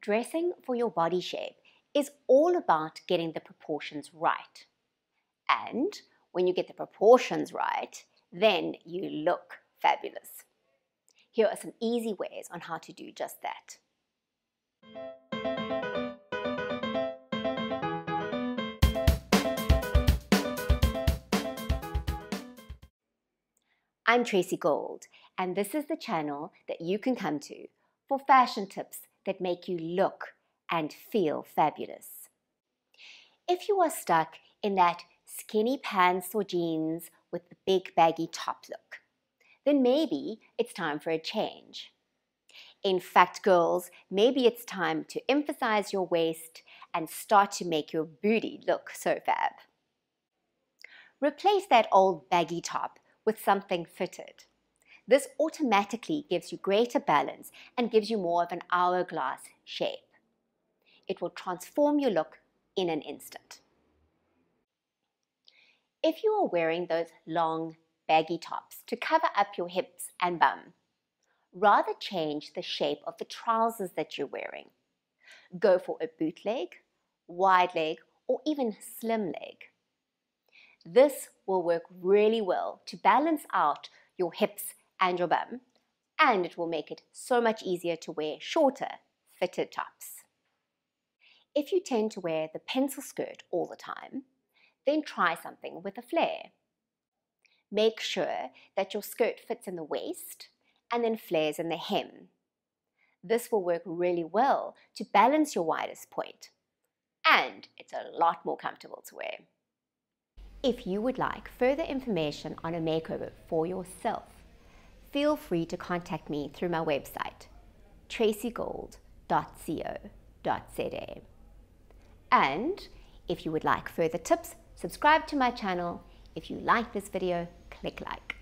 dressing for your body shape is all about getting the proportions right. And when you get the proportions right, then you look fabulous. Here are some easy ways on how to do just that. I'm Tracy Gold, and this is the channel that you can come to for fashion tips that make you look and feel fabulous. If you are stuck in that skinny pants or jeans with the big baggy top look, then maybe it's time for a change. In fact, girls, maybe it's time to emphasize your waist and start to make your booty look so fab. Replace that old baggy top with something fitted. This automatically gives you greater balance and gives you more of an hourglass shape. It will transform your look in an instant. If you are wearing those long, baggy tops to cover up your hips and bum, rather change the shape of the trousers that you're wearing. Go for a bootleg, wide leg, or even slim leg. This will work really well to balance out your hips and your bum, and it will make it so much easier to wear shorter, fitted tops. If you tend to wear the pencil skirt all the time, then try something with a flare. Make sure that your skirt fits in the waist and then flares in the hem. This will work really well to balance your widest point, and it's a lot more comfortable to wear. If you would like further information on a makeover for yourself, feel free to contact me through my website, tracygold.co.za. And if you would like further tips, subscribe to my channel. If you like this video, click like.